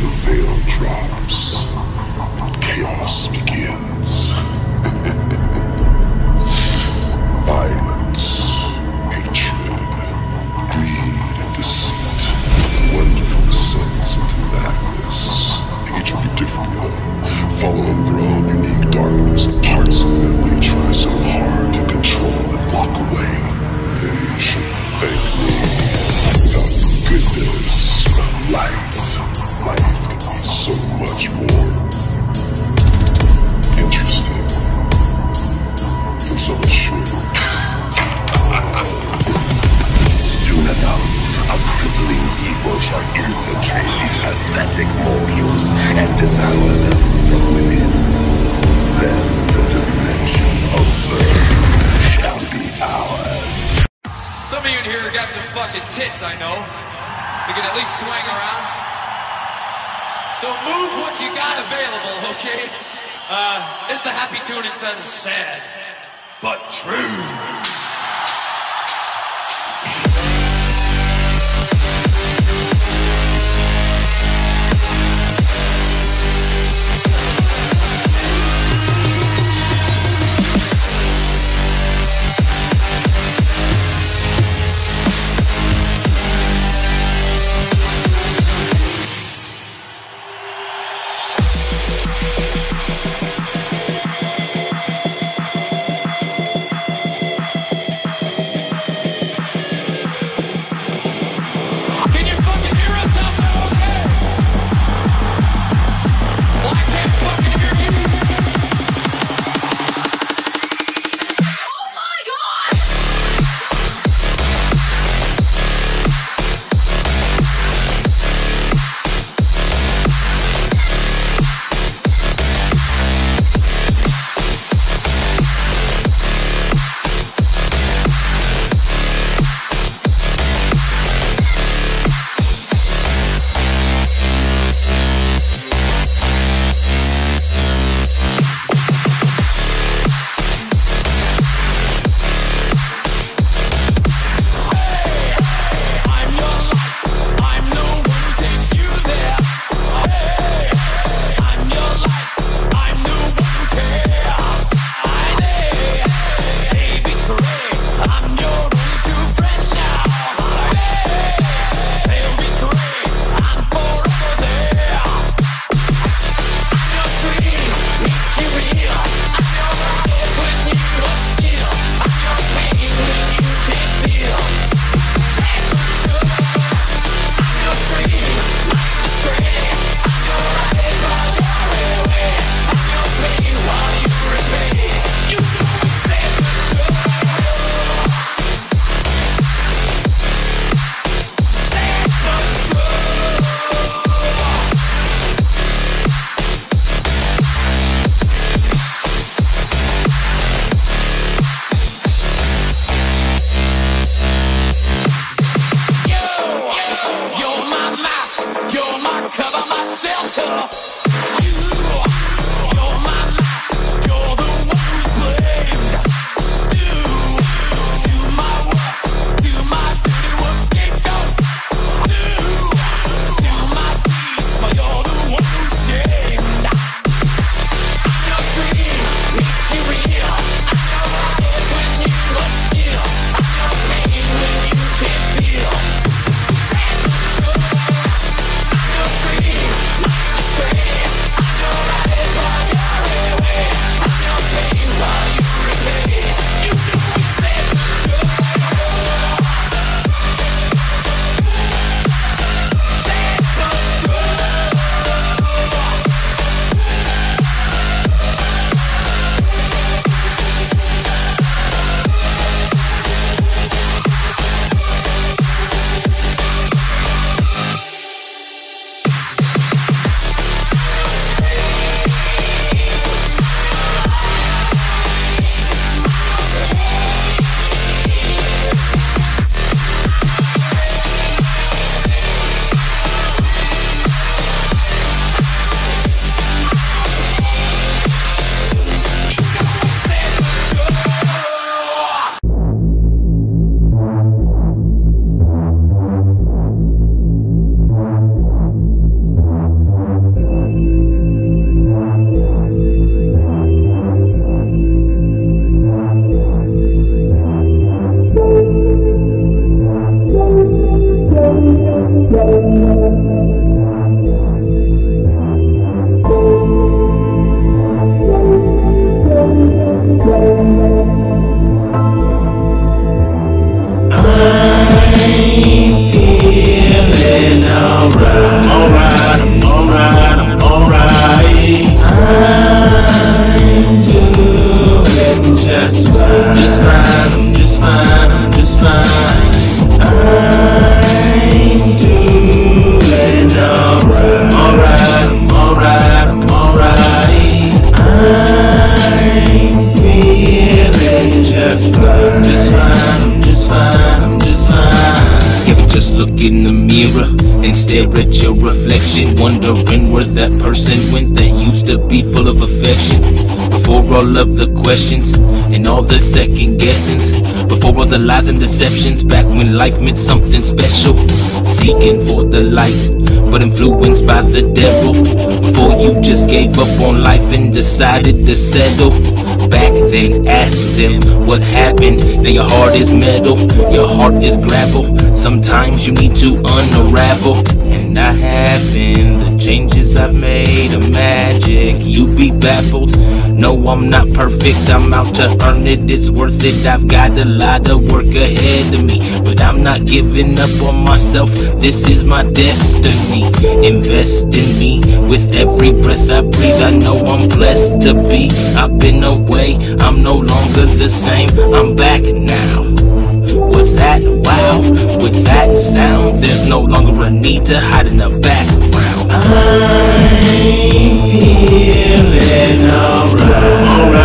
the veil drops, chaos begins. Be full of affection? Before all of the questions and all the second guessings, before all the lies and deceptions, back when life meant something special, seeking for the light, but influenced by the devil. Before you just gave up on life and decided to settle. Back then, ask them what happened. Now your heart is metal, your heart is gravel. Sometimes you need to unravel. Have been the changes I've made a magic. You be baffled. No, I'm not perfect. I'm out to earn it. It's worth it. I've got a lot of work ahead of me, but I'm not giving up on myself. This is my destiny. Invest in me with every breath I breathe. I know I'm blessed to be. I've been away. I'm no longer the same. I'm back now. Was that wow? With that sound, there's no longer a need to hide in the background. I'm feeling alright.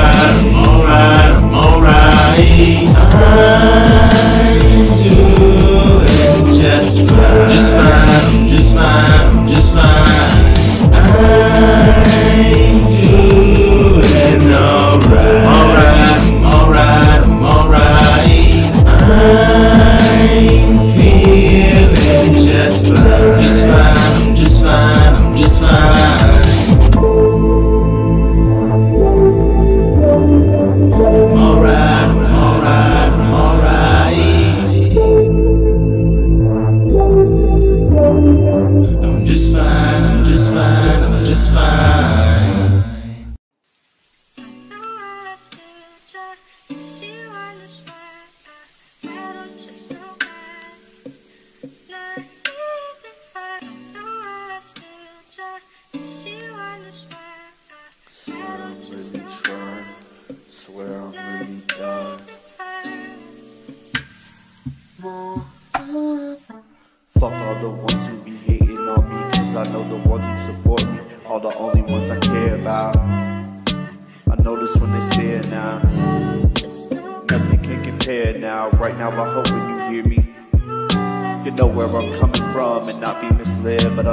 Alright, alright, alright. I'm doing just fine. Just fine, just fine, just fine.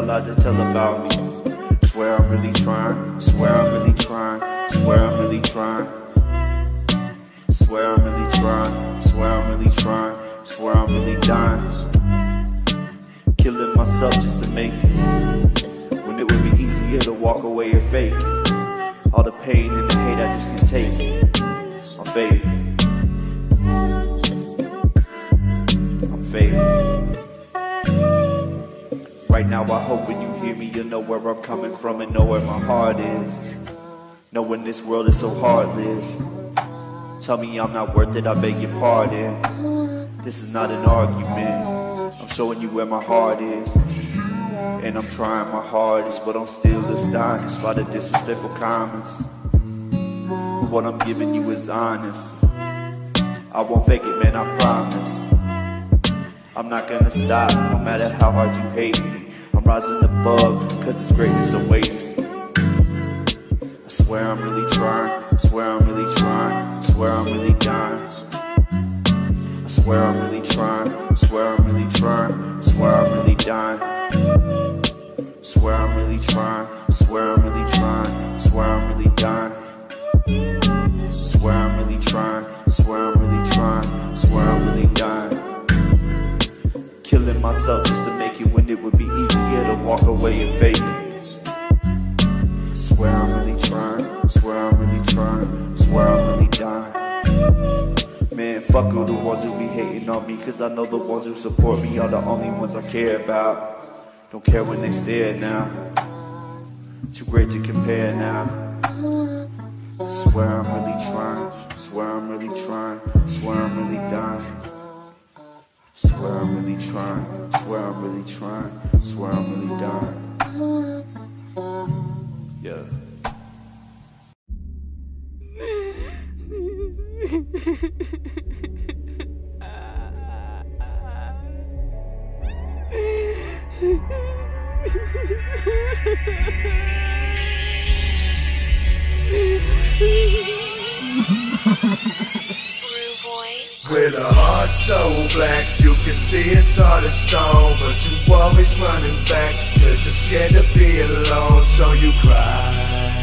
Lies they tell about me. This world is so heartless. Tell me I'm not worth it, I beg your pardon. This is not an argument. I'm showing you where my heart is. And I'm trying my hardest, but I'm still astonished by the disrespectful comments. But what I'm giving you is honest. I won't fake it, man, I promise. I'm not gonna stop, no matter how hard you hate me. I'm rising above, cause it's greatness awaits me. Swear I'm really trying, swear I'm really trying, swear I'm really dying. I swear I'm really trying, swear I'm really trying, swear I'm really dying. Swear I'm really trying, swear I'm really trying, swear I'm really dying. Swear I'm really trying, swear I'm really trying, swear I'm really dying. Killing myself just to make it when it would be easier to walk away and fake it. Swear I'm really trying, swear I'm really trying, swear I'm really dying. Man, fuck all the ones who be hating on me, cause I know the ones who support me are the only ones I care about. Don't care when they stare now. Too great to compare now. Swear I'm really trying, swear I'm really trying, swear I'm really dying. Swear I'm really trying. Swear I'm really trying. Swear I'm really dying. Yeah. With a heart so black, you can see it's hard as stone. But you always running back, cause you're scared to be alone. So you cry.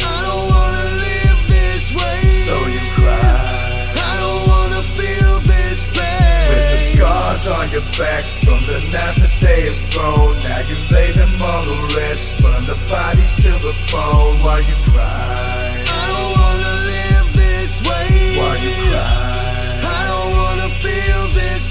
I don't wanna live this way. So you cry. I don't wanna feel this pain. With the scars on your back from the knife that they have thrown. Now you lay them all to rest, burn the bodies to the bone while you cry. I don't wanna live this way. While you cry.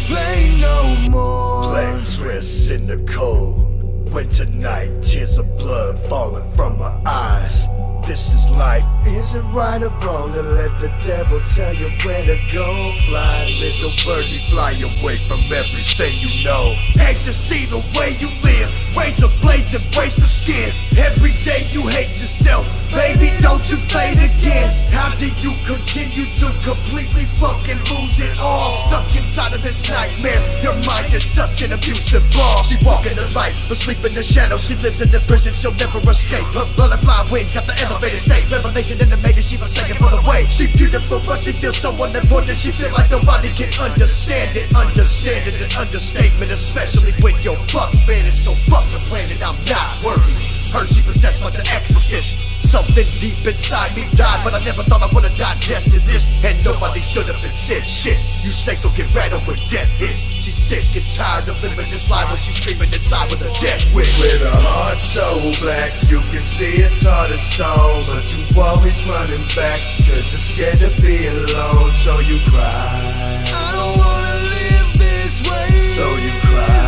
This no more. Black dress in the cold. Winter night, tears of blood falling from my eyes. This is life. Is it right or wrong to let the devil tell you where to go? Fly, little birdie, fly away from everything you know. Hate to see the way you live. Razor blades and embrace the skin. Every day you hate yourself. Baby, don't you fade again. How do you continue to completely fucking lose it all? Stuck inside of this nightmare. Your mind is such an abusive ball. She walk in the light, but sleep in the shadow. She lives in the prison, she'll never escape. Her butterfly wings got the elevated state. Revelation in the making, she was second for the way. She beautiful, but she feels so unimportant. She feel like nobody can understand it. Understand it's an understatement, especially when your fucks vanish. So fuck the planet, I'm not worthy. Heard she possessed like the exorcist. Something deep inside me died, but I never thought I would've digested this. And nobody stood up and said shit. You snakes will get rattled when death hits. She's sick and tired of living this life when she's screaming inside with a death wish. With a heart so black, you can see it's hard as stone. But you always running back, cause you're scared to be alone. So you cry. I don't wanna live this way. So you cry.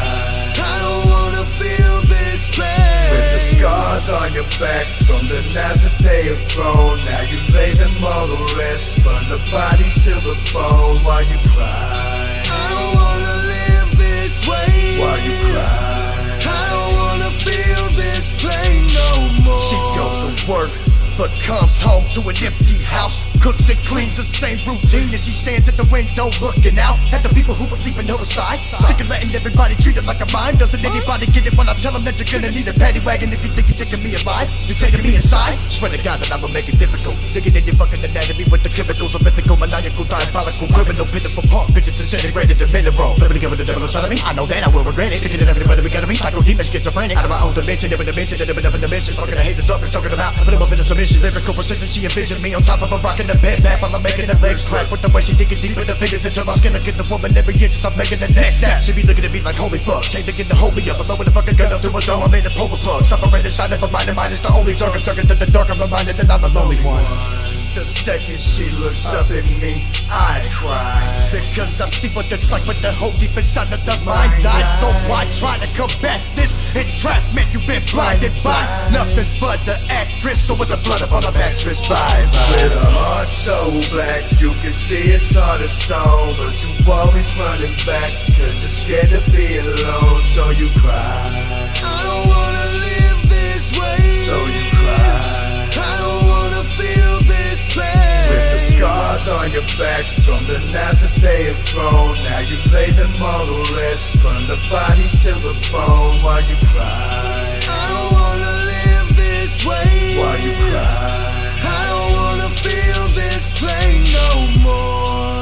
I don't wanna feel this pain. With the scars on your back from the knives that they have thrown. Now you lay them all to rest. Burn the bodies to the bone while you cry. I don't wanna live this way. While you cry. This no more. She goes to work. But comes home to an empty house. Cooks and cleans the same routine as she stands at the window looking out at the people who believe in her side. Sick of letting everybody treat her like a mine. Doesn't anybody get it when I tell them that you're gonna need a paddy wagon if you think you're taking me alive? You're taking me inside? Swear to God that I will make it difficult. Digging in your fucking anatomy with the chemicals of mythical, maniacal, diabolical, criminal, pitiful punk bitches disintegrated to mineral. Living together with the devil inside of me. I know that I will regret it. Sticking to everybody we gotta be. Psycho demon, schizophrenic. Out of my own dimension, never dimension, never never dimension. Fucking the haters up and talking about. Put them up in a submission. Lyrical precision. She envisioned me on top of a rock in the bed back while I'm making the legs clap. With the way she digging deep with the fingers into my skin. I get the woman every inch. Stop making the next step. She be looking at me like holy fuck. Chain looking to hold me up. I'm with the fucking gun up to a dome. I'm in a polar plug. Suffering inside of my mind and mind is the only dark. I'm the dark. I'm reminded that I'm the lonely one. The second she looks up at me, I cry. Because I see what it's like with the hope deep inside of the mind dies. So why try to combat this entrapment you've been blinded by? Nothing but the actress, so with the blood upon the mattress, bye bye. With a heart so black, you can see it's hard as stone. But you always running back, cause you're scared to be alone, so you cry. I don't wanna live this way. So you scars on your back from the knives that they have thrown. Now you lay them all to rest. Burn the bodies to the bone while you cry. I don't wanna live this way. While you cry. I don't wanna feel this pain no more.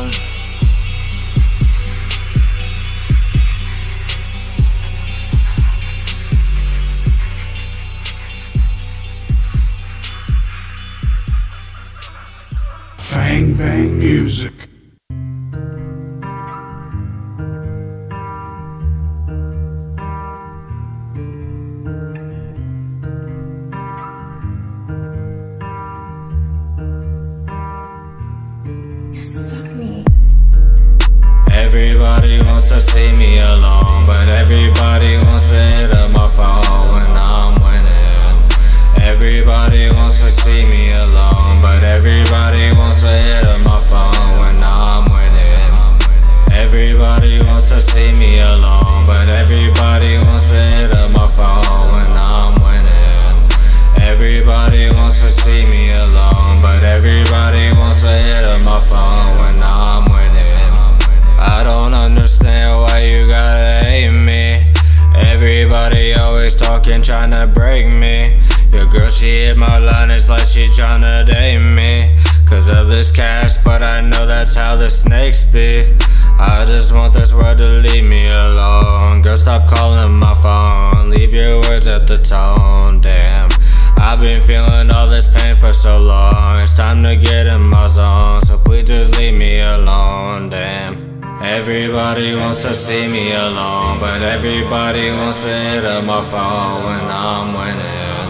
Fang Bang Music. Yes, fuck me. Everybody wants to see me alone, but everybody wants to Everybody wants to see me alone, but everybody wants to hit up my phone when I'm winning. Everybody Everybody wants to see me alone, but everybody wants to hit up my phone when I'm winning. Everybody wants to see me alone, but everybody wants to hit up my phone when I'm winning. Girl, she hit my line, it's like she tryna date me. Cause of this cash, but I know that's how the snakes be. I just want this world to leave me alone. Girl, stop calling my phone. Leave your words at the tone, damn. I've been feeling all this pain for so long. It's time to get in my zone. So please just leave me alone, damn. Everybody wants to see me alone, but everybody wants to hit up my phone when I'm winning.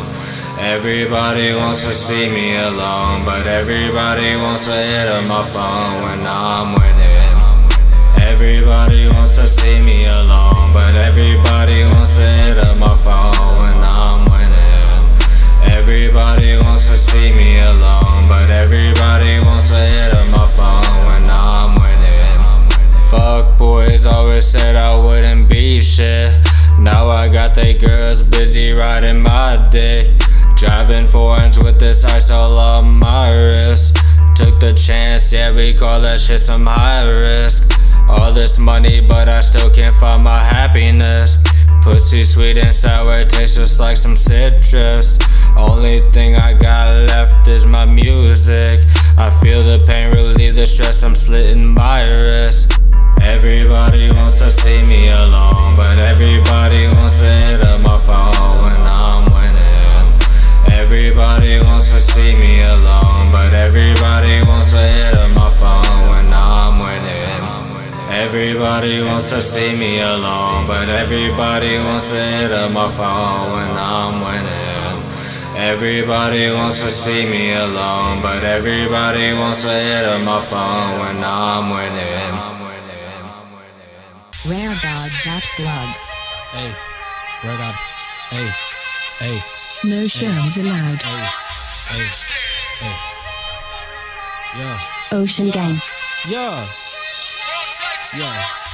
Everybody wants to see me alone, but everybody wants to hit on my phone when I'm winning. Everybody wants to see me alone, but everybody wants to hit up my phone when I'm winning. Everybody wants to see me alone, but everybody wants to hit up my phone when I'm winning. Fuck boys always said I wouldn't be shit. Now I got they girls busy riding my dick. Driving four foreigns with this all on my wrist. Took the chance, yeah, we call that shit some high risk. All this money, but I still can't find my happiness. Pussy sweet and sour, tastes just like some citrus. Only thing I got left is my music. I feel the pain, relieve the stress, I'm slitting my wrist. Everybody wants to see me alone, but wants to see me alone, but everybody wants to hit up my phone when I'm winning. Everybody wants to see me alone, but everybody wants to hit up my phone when I'm winning. Rare God that vlogs. Hey, Rare God. Hey, hey, No shrooms allowed. hey, hey, hey. Yeah, Ocean Gang. yeah, yeah.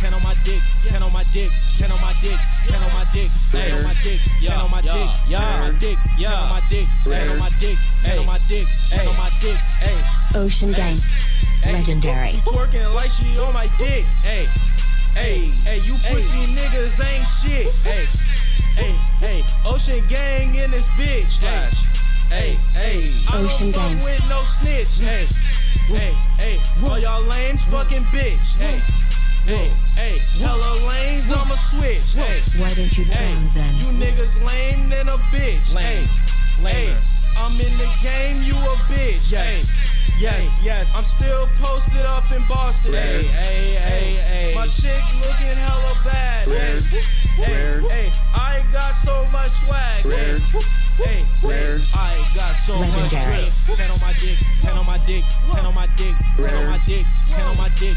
ten on my dick, ten on my dick, ten on my dick, ten on my dick, ten on my dick, ten on my dick, ten on my dick, ten on my dick, ten on my dick, ten on my dick, ten on my dick, hey. Ocean Gang, Legendary. Twerking like she on my dick. Hey, hey, hey, you pussy niggas ain't shit. Hey, hey, hey, Ocean Gang in this bitch. Hey, hey, hey, I Ocean don't fuck Gang. with no snitch. Hey, hey, hey, all y'all lames fucking bitch. Hey, hey, hey, hella lames, I'ma switch. Hey, Why don't you hey, drown then? you niggas lame than a bitch. Hey, hey, I'm in the game, you a bitch. Hey. Yes, yes. I'm still posted up in Boston. Hey, hey, hey, hey. My chick looking hella bad. Hey, hey, hey. I ain't got so much swag. Hey, hey, hey. I ain't got so Legendary. much drip. Ten on my dick, ten on my dick, ten on my dick, ten on my dick, ten on my dick,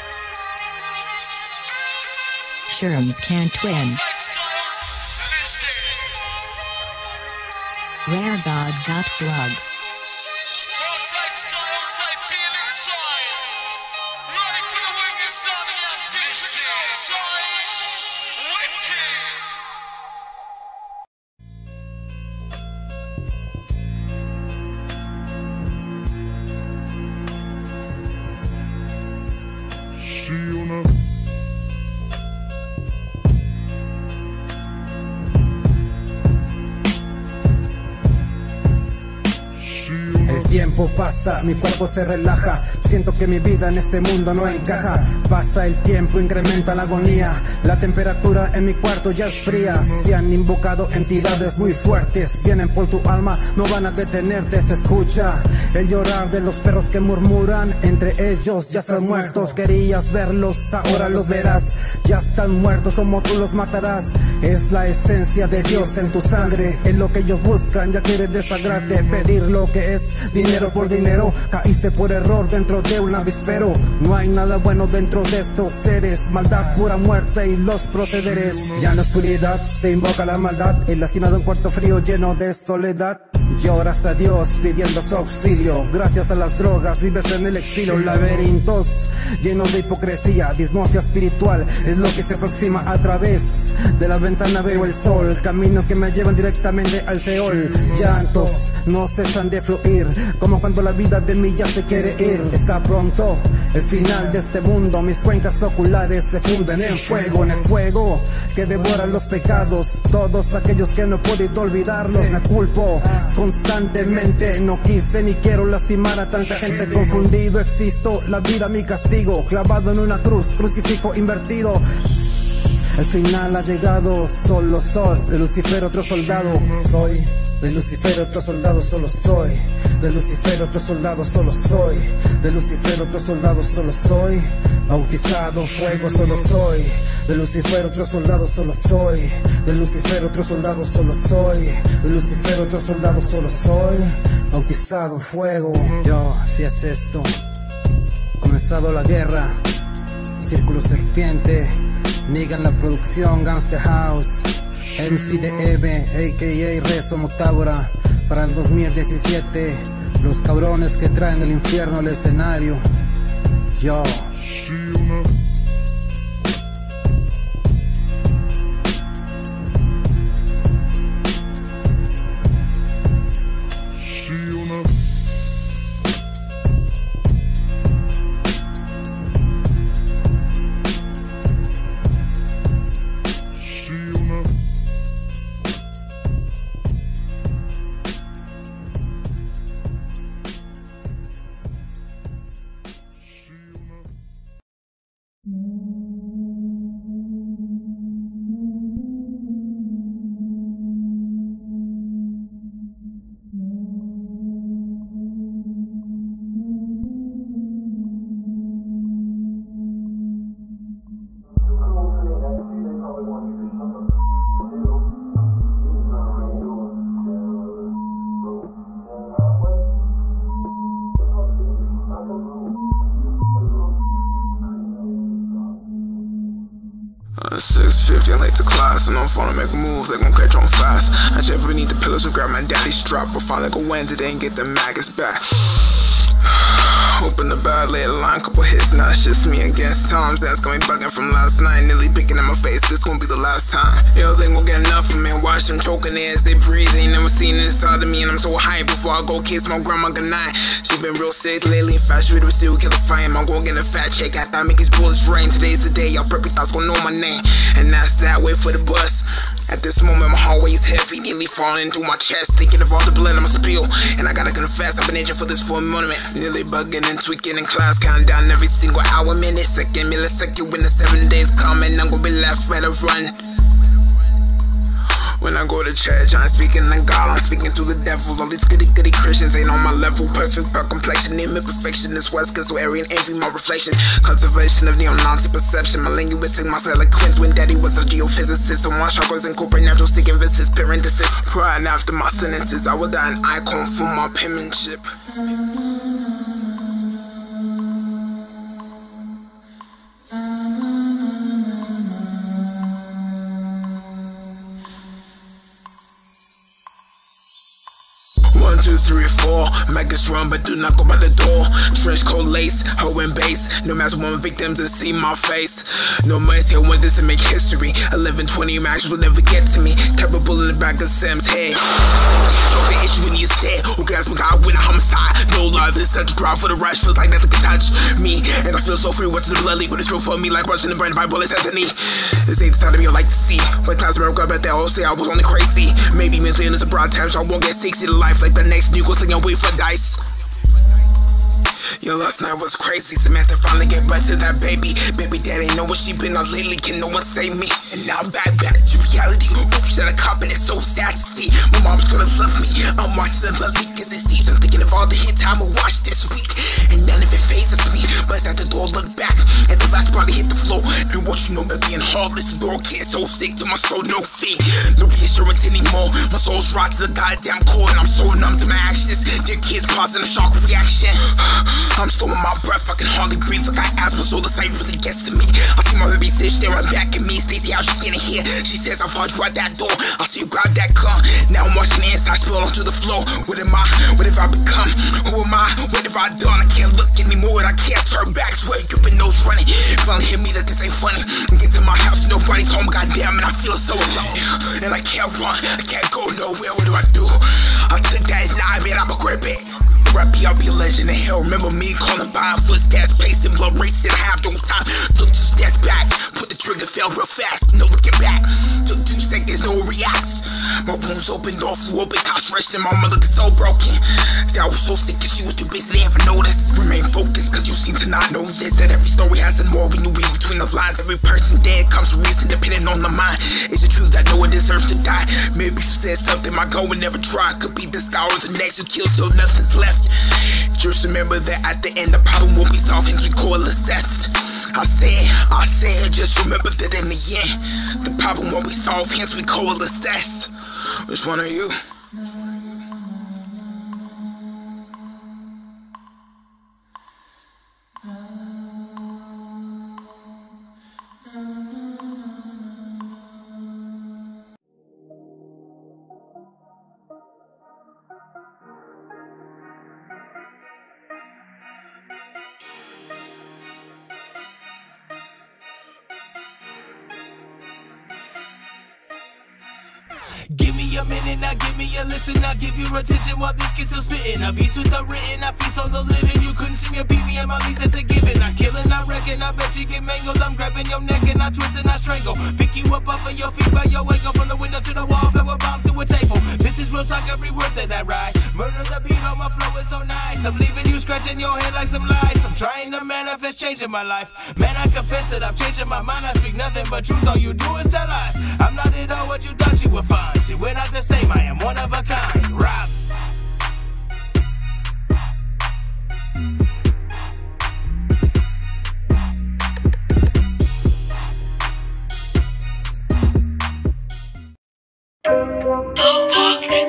Shrooms can't win. Rare God got vlogs. Pasa, mi cuerpo se relaja. Siento que mi vida en este mundo no encaja. Pasa el tiempo, incrementa la agonía. La temperatura en mi cuarto ya es fría. Se han invocado entidades muy fuertes. Vienen por tu alma, no van a detenerte. Se escucha el llorar de los perros que murmuran. Entre ellos ya están muertos. Querías verlos, ahora los verás. Ya están muertos como tú los matarás. Es la esencia de Dios en tu sangre. Es lo que ellos buscan, ya quieres desagrarte. Pedir lo que es dinero por dinero. Caíste por error dentro de un avispero. No hay nada bueno dentro de estos seres. Maldad, pura muerte y los procederes. Ya en la oscuridad se invoca la maldad. En la esquina de un cuarto frío lleno de soledad. Lloras a Dios pidiendo su auxilio. Gracias a las drogas vives en el exilio. Laberintos llenos de hipocresía. Dismorfia espiritual es lo que se aproxima a través de la ventana. Veo el sol. Caminos que me llevan directamente al Seol. Llantos no cesan de fluir. Como cuando la vida de mí ya se quiere ir. Está pronto el final de este mundo. Mis cuencas oculares se funden en fuego. En el fuego que devora los pecados. Todos aquellos que no he podido olvidarlos. Me culpo constantemente. No quise ni quiero lastimar a tanta gente. Confundido existo, la vida mi castigo. Clavado en una cruz, crucifijo invertido. El final ha llegado, solo soy de Lucifer otro soldado. Soy de Lucifer otro soldado, solo soy. De Lucifer otro soldado, solo soy. De Lucifer otro soldado, solo soy. Bautizado fuego, solo soy. De Lucifer otro soldado, solo soy. De Lucifer otro soldado, solo soy. De Lucifer otro soldado, solo soy. Bautizado fuego. Yo, si es esto. Comenzado la guerra. Círculo serpiente. Niga en la producción, Gangster House. MC de Eve, a.k.a. Rezo Motábora. Para el 2017, los cabrones que traen el infierno al escenario. Yo. 650 late to class, and I'm finna make moves, they gon' catch on fast. I just beneath the pillows to grab my daddy's strap, but finally go today and get the maggots back. Open the bad lay a line, couple hits, now it's just me against time. That's gonna be bugging from last night, nearly picking at my face. This gonna be the last time. Yo, they gon' get enough of me. Watch them choking as they breathe. Ain't never seen inside of me, and I'm so high. Before I go kiss my grandma goodnight. She been real sick lately, infatuated with still killer fame. I'm gon' get a fat check after I make these bullets rain. Today's the day, y'all perfect thoughts gon' know my name. And that's that, wait for the bus. At this moment, my heart weighs heavy, nearly falling through my chest. Thinking of all the blood I'ma spill. And I gotta confess, I've been itching for this for a moment. Nearly bugging and tweaking in class, counting down every single hour, minute, second, millisecond. When the seven days come, and I'm gonna be left where to run. When I go to church, I ain't speaking to God, I'm speaking to the devil. All these goody goody Christians ain't on my level. Perfect, per complexion, image perfection. This cause wearing envy, my reflection. Conservation of neo Nazi perception. My linguistic, my eloquence. When daddy was a geophysicist, and watch chakras incorporate natural seeking visits, parenthesis. Crying after my sentences, I will die an icon for my penmanship. Three, four. Megas run, but do not go by the door. Trench coat lace, hoe and base. No matter one victims to see my face. No mercy, I want this to make history. 11, 20 matches will never get to me. Capable in the back of Sam's head. Talk the issue when you stare. Who cares when God win a homicide? No love is such a ground for the rush. Feels like nothing can touch me. And I feel so free watching the blood leak when it's true for me. Like watching the burn by bullets at the knee. This ain't the time to be I like to see. But times America, bet they all say I was only crazy. Maybe mentally in this broad time, so I won't get 60 to life like the next new go slinging wait for dice. Yo, last night was crazy. Samantha finally get back to that baby. Baby daddy know what she been on lately. Can no one save me? And now I'm back, back to reality. Oops, at a cop and it's so sad to see. My mom's gonna love me. I'm watching the lovely cause it seems I'm thinking of all the hit time I watched this week. And none of it phases me. But at the door, look back. And the last body hit the floor. And what you know about being heartless, the door can't so sick to my soul, no fee. No reassurance anymore. My soul's rot to the goddamn core. And I'm so numb to my actions. Your kids pausing a shock reaction. I'm in my breath, I can hardly breathe. I got asthma, so the sight really gets to me. I see my baby sit staring back at me. Stacy, how she getting here? She says, I followed you out that door. I see you grab that gun. Now I'm watching the inside spill onto the floor. What am I? What have I become? Who am I? What have I done? I can't look anymore and I can't turn back. Swear you've been nose running. Finally hit me that this ain't funny. Get to my house, nobody's home, goddamn, and I feel so alone. And I can't run, I can't go nowhere. What do I do? I took that knife and I'ma grip it. Rap, I'll be a legend in hell. Remember me calling by footsteps, pacing, blood racing. Have no time. Took two steps back, put the trigger, fell real fast. Wounds open, door flew open, couch resting. My mother gets so broken. See, I was so sick and she was too busy to ever notice. Remain focused, cause you seem to not know this. That every story has a more. We knew read between the lines. Every person dead comes from reason, depending on the mind. Is it true that no one deserves to die? Maybe you said something my goal would never try. Could be this guy or the next who kills till nothing's left. Just remember that at the end the problem won't be solved since we coalesced. I said, I said, just remember that in the end, the problem won't be solved hence we coalesce. Which one are you? Listen, now give your attention while these kid's are spitting. A beast with the written, I feast on the living. You couldn't see me, beat me, and my lease that's a given. I killing, I reckon, I bet you get mangled. I'm grabbing your neck and I twist and I strangle. Pick you up off of your feet by your ankle, from the window to the wall, a bomb through a table. This is real talk, every word that I write. Murder the beat on my flow is so nice. I'm leaving you scratching your head like some lies. I'm trying to manifest change in my life. Man, I confess that I've changed my mind. I speak nothing but truth. All you do is tell lies. I'm not at all what you thought you would find. See, we're not the same. I am one of a kind. Rob.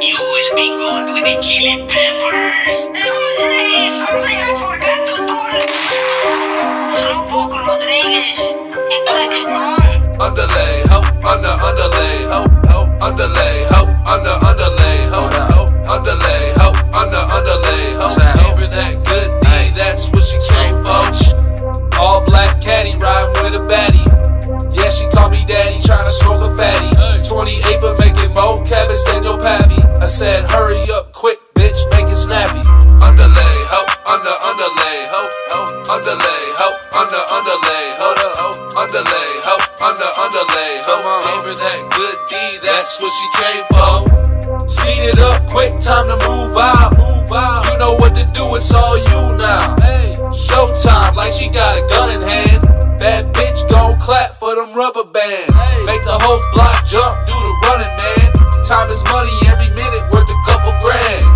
You will be good with the chili peppers. Something I forgot to do. Slowpoke Rodriguez. Underlay, ho, under, underlay, ho, ho, underlay, ho, under, underlay, ho, underlay, ho, under, underlay, ho. Gave her that good D, that's what she came for. All black caddy riding with a baddie. Yeah, she called me daddy, tryna smoke a fatty. 28 but make it more cabbage than your pappy. I said, hurry up, quick, bitch, make it underlay, ho, under, underlay, ho, ho, underlay, ho, under, underlay, ho. Gave her that good D, that's what she came for. Speed it up, quick, time to move out, move out. You know what to do, it's all you now. Hey, showtime, like she got a gun in hand. That bitch gon' clap for them rubber bands. Hey. Make the whole block jump, do the running, man. Time is money, every minute worth a couple grand.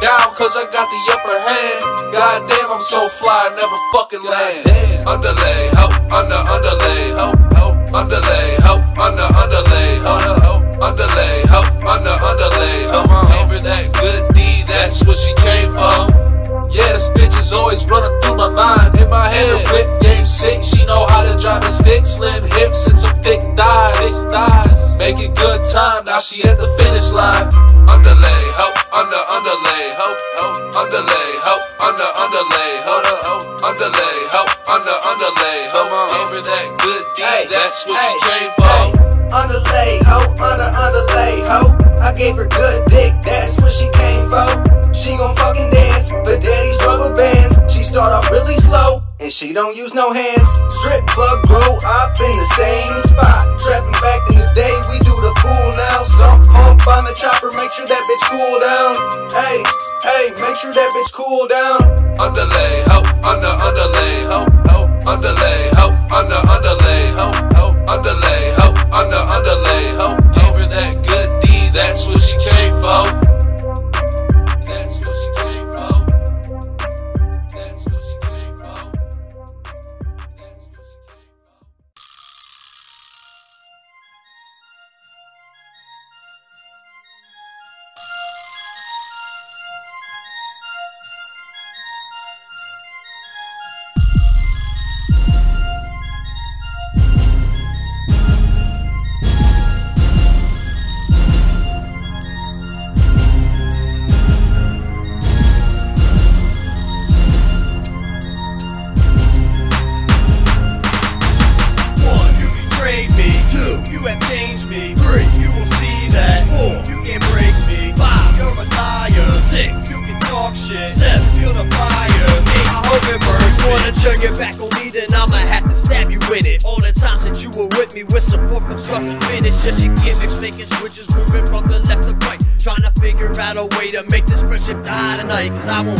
Down, cause I got the upper hand. Goddamn, I'm so fly, I never fucking land. Underlay, ho, under, underlay, ho, ho, underlay, ho, under, underlay, ho, underlay, ho, under, underlay, ho. Gave her that good D, that's what she came for. Yeah, this bitch is always running through my mind. In my head, a whip game six. She know how to drive a stick, slim hips and some thick thighs. Thick thighs. Make it good time. Now she at the finish line. Underlay, ho, under, underlay, ho, underlay, ho, under, underlay, ho, ho, underlay, ho, under, underlay, ho. Gave her that good D. That's what she came for. Underlay, ho, under, underlay, ho. I gave her good dick, that's what she came for. She gon' fucking dance, but slow and she don't use no hands. Strip club grew up in the same spot. Trapping back in the day, we do the fool now. Some pump on the chopper, make sure that bitch cool down. Hey, hey, make sure that bitch cool down. Underlay, ho, under, underlay, ho, ho, underlay, ho, under, underlay, ho, ho, underlay, ho, under, underlay, ho. Gave her that good D, that's what she came for. Die tonight.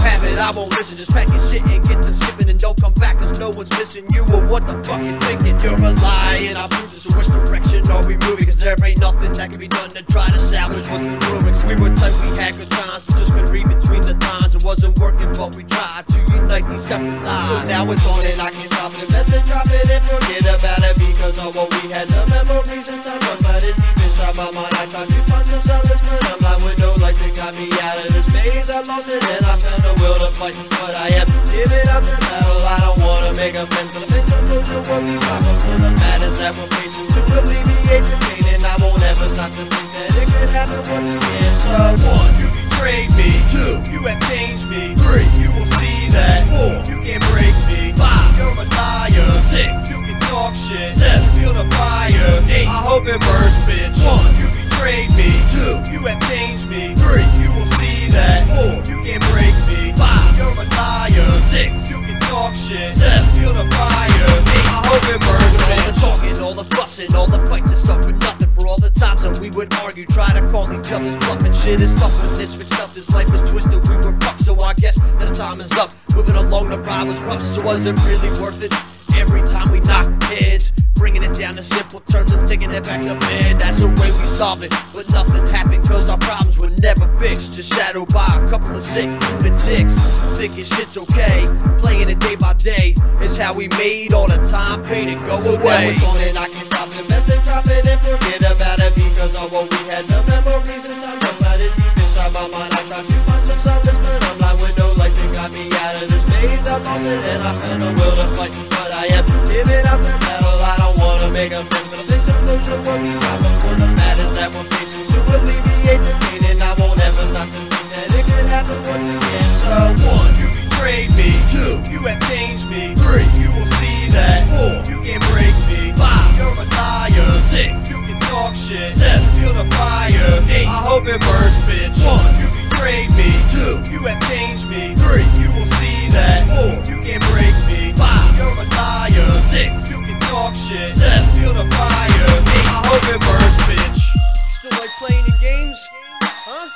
But I am up the battle. I don't wanna make amends the face of losing what we got, but for the matters that we're to alleviate the pain. And I won't ever stop to think that it could happen once again. So one, you betrayed me. Two, you have changed me. Three, you will see that. Four, you can't break me. Five, you're a liar. Six, you can talk shit. Seven, feel the fire. Eight, I hope it burns, bitch. One, you betrayed me. Two, you have fire. I hope it burns, All the talking, all the fussing, all the fights and stuff for nothing. For all the times that we would argue, try to call each other's bluff and shit is tough when this switched up. This life is twisted, we were fucked, so I guess that the time is up. Moving along, the ride was rough, so was it really worth it? Every time we knock heads, bringing it down to simple terms and taking it back to bed. That's the way we solve it. But nothing happened, cause our problems were never fixed. Just shadowed by a couple of sick lunatics. Thinking shit's okay, playing it day by day. Is how we made all the time pain and go Now away. it's on and I can't stop. Best to drop it and forget about it because of what we had. The memories and time about it deep inside my mind. I tried to find some solace, but I'm blind with no light that got me out of this maze. I lost it and I found a will to fight, I up the. I don't wanna make a what we got before the matters that to alleviate the pain, and I won't ever stop to think that it could happen once again. So one, you betrayed me. Two, you have changed me. Three, you will see that. Four, you can break me. Five, you're a liar. Six, you can talk shit. Seven, feel the fire. Eight, I hope it burns, bitch. One, you betrayed me. Two, you have changed me. Three, you will see that. Four, you can break me. Five, you're a liar. Six, you can talk shit. Seven, feel the fire. Eight, I hope it burns, bitch. Still like playing your games? Huh?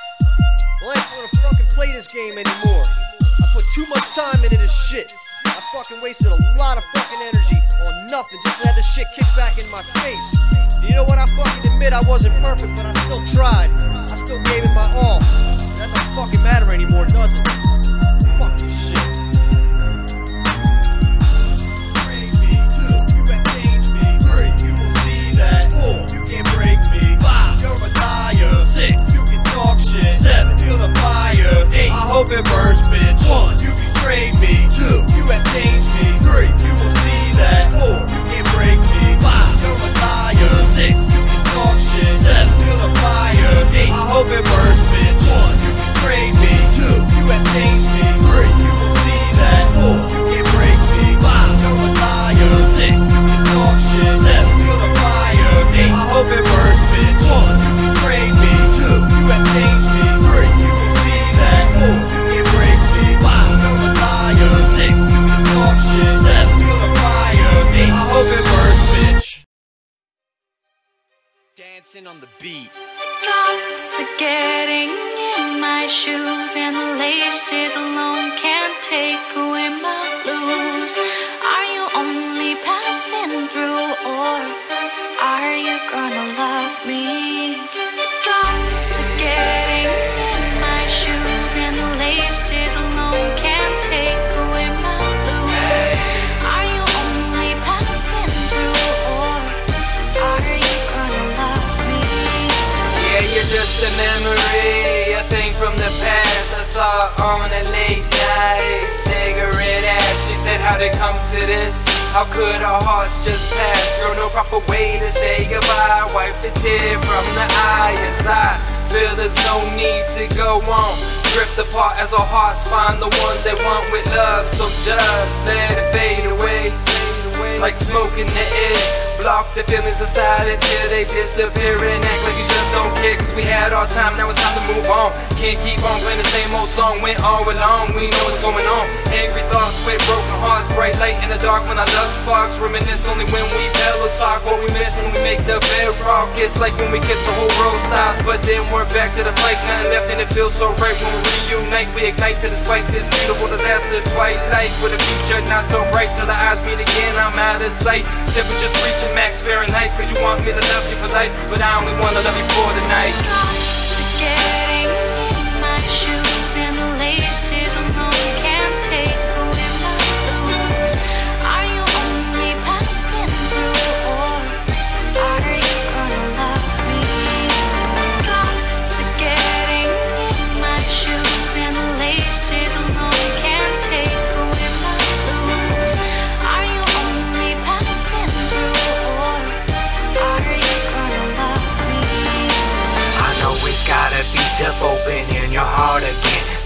Well, I ain't gonna fucking play this game anymore. I put too much time into this shit. I fucking wasted a lot of fucking energy on nothing just to have this shit kicked back in my face. And you know what? I fucking admit I wasn't perfect, but I still tried. I still gave it my all. That don't fucking matter anymore, does it? It burns, bitch. One, you betrayed me. Two, you have changed me. Three, you will see that. Four, you can't break me. Five, you're a liar. Six, you can talk shit. Seven, feel the fire. Eight, I hope it burns, Johnson on the beat. Drops are getting in my shoes, and the laces alone can't take away my blues. Are you only passing through, or are you gonna love me? Drops are getting just a memory, a thing from the past. A thought on a late night, cigarette ash. She said, How'd it come to this? How could our hearts just pass? Girl, no proper way to say goodbye. Wipe the tear from the eye as I feel there's no need to go on. Drift apart as our hearts find the ones they want with love. So just let it fade away, like smoke in the air. Block the feelings inside until they disappear and act like you just don't care. Cause we had our time, now it's time to move on. Can't keep on playing the same old song, went all along. We know what's going on. Angry thoughts with broken hearts, bright light in the dark when our love sparks. Reminisce only when we pillow talk. What we miss when we make the bed rock. It's like when we kiss the whole world stops, but then we're back to the fight. Nothing left and it feels so right when we reunite. We ignite to the despite this beautiful disaster. Twilight with a future not so bright till the eyes meet again. I'm out of sight. Temperatures reaching max Fahrenheit. Cause you want me to love you for life, but I only wanna love you for the night.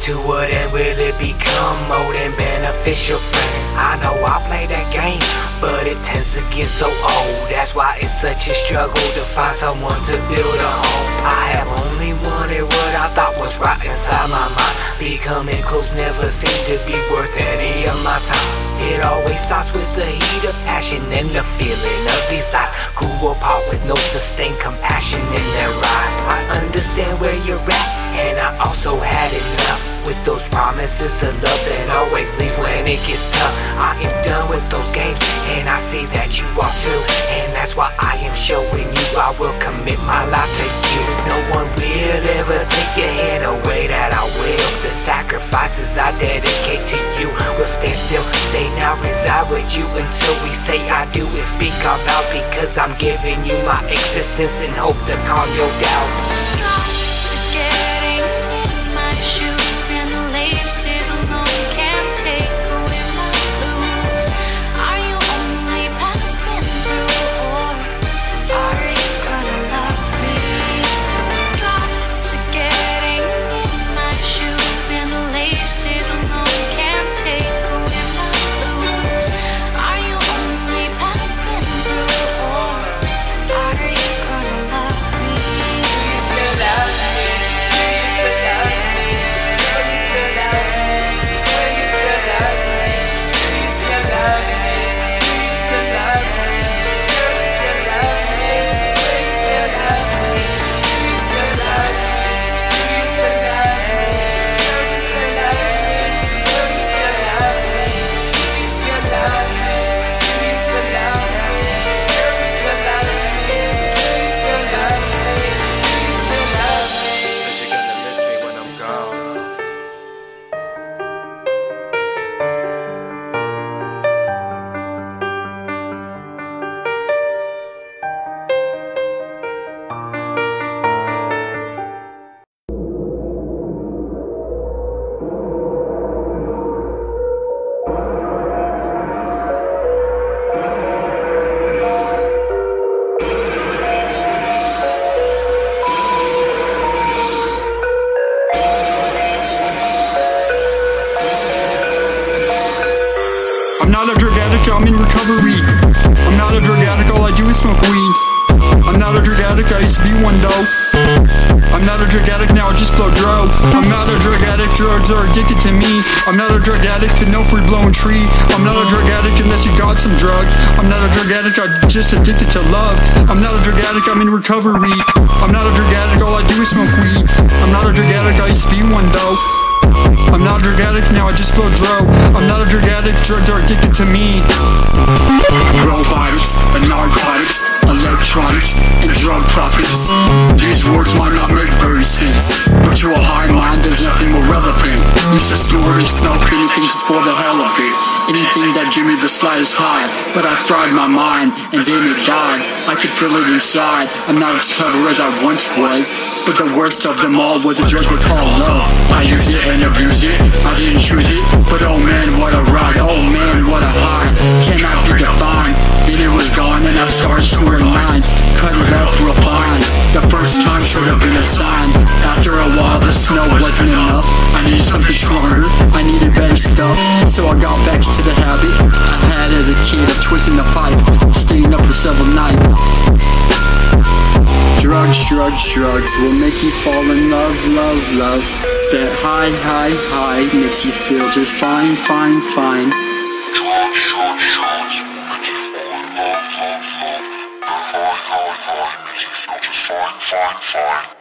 To what and will it become more than beneficial. I know I play that game, but it tends to get so old. That's why it's such a struggle to find someone to build a home. I have only wanted what I thought was right inside my mind. Becoming close never seemed to be worth any of my time. It always starts with the heat of passion and the feeling of these lies. Grew apart with no sustained compassion in their eyes. I understand where you're at, and I also had enough with those promises of love that always leave when it gets tough. I am done with those games, and I see that you are too. And that's why I am showing you I will commit my life to you. No one will ever take your hand away that I will. The sacrifices I dedicate to you will stand still. They now reside with you until we say I do and speak out loud because I'm giving you my existence and hope to calm your doubts. Addict to no free blowing tree. I'm not a drug addict unless you got some drugs. I'm not a drug addict, I'm just addicted to love. I'm not a drug addict, I'm in recovery. I'm not a drug addict, all I do is smoke weed. I'm not a drug addict, I used to be one though. I'm not a drug addict, now I just blow dro. I'm not a drug addict, drugs are addicted to me. Robotics and narcotics, electronics and drug profits. These words might not make to snort and smoke anything just for the hell of it. Anything that give me the slightest high, but I fried my mind and then it died. I could feel it inside. I'm not as clever as I once was. But the worst of them all was a drug we call love. I used it and abused it. I didn't choose it, but oh man, what a ride. Oh man, what a high. Cannot be defined. Then it was gone and I started swearing lines. Cut it up real fine. The first time should have been a sign. After a while, the snow wasn't enough. I needed something stronger. I needed better stuff. So I got back into the habit I had as a kid of twisting the pipe, staying up for several nights. Drugs, drugs, drugs will make you fall in love, love, love. That high, high, high makes you feel just fine, fine, fine. Drugs, drugs, drugs, make you fall in love, love, love. That high, high, high makes you feel just fine, fine, fine.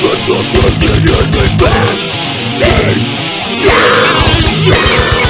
Continuously burn me down, down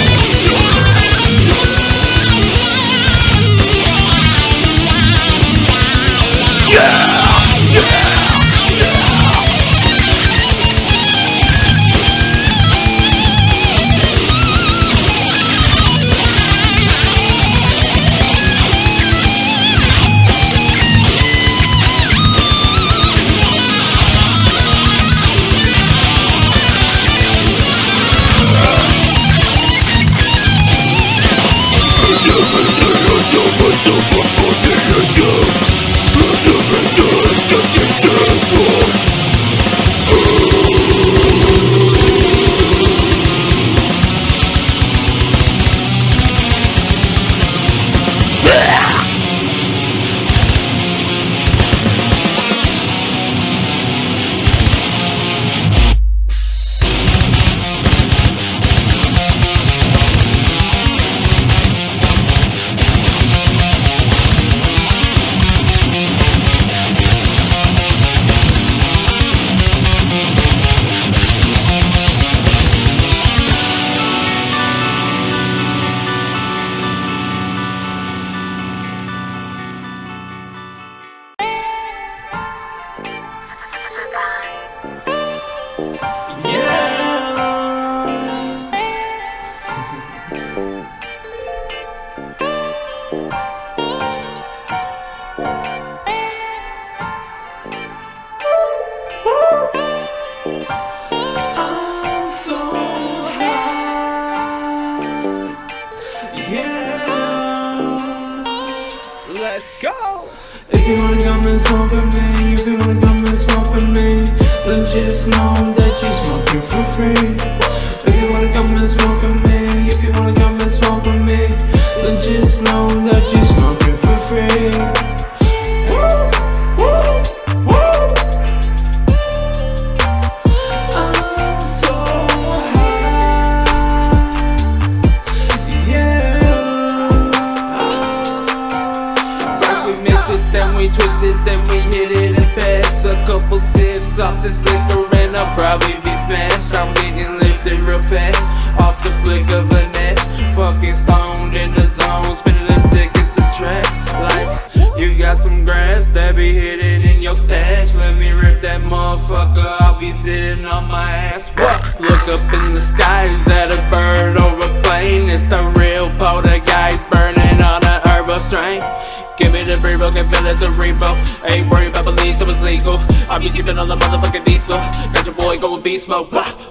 Wah!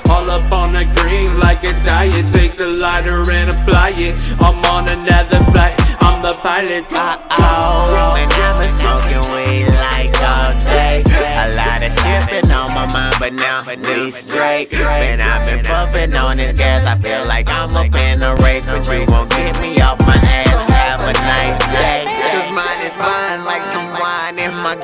All up on the green like a diet. Take the lighter and apply it. I'm on another flight. I'm the pilot. Oh, and I've been smoking weed like all day. A lot of shit been on my mind, but now we straight. Man, I've been puffing on this gas. I feel like I'm up in a race, but you won't get me off my ass. Have a nice day.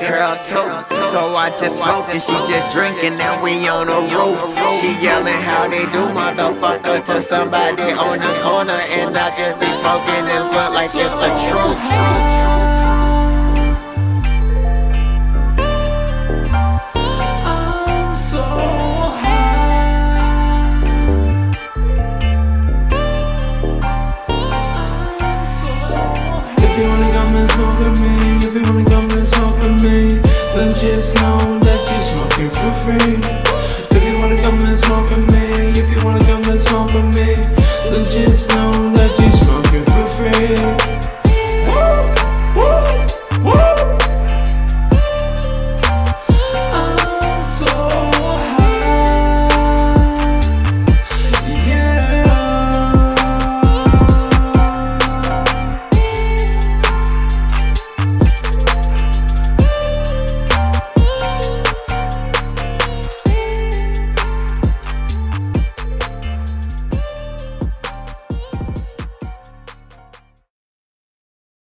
Girl too. So I just smoke and she just drinking and we on the roof. She yelling how they do, motherfucker, to somebody on the corner. And I just be smoking this blunt like it's the truth. Free. If you wanna come and smoke with me, if you wanna come and smoke with me, then just know that you're smoking for free.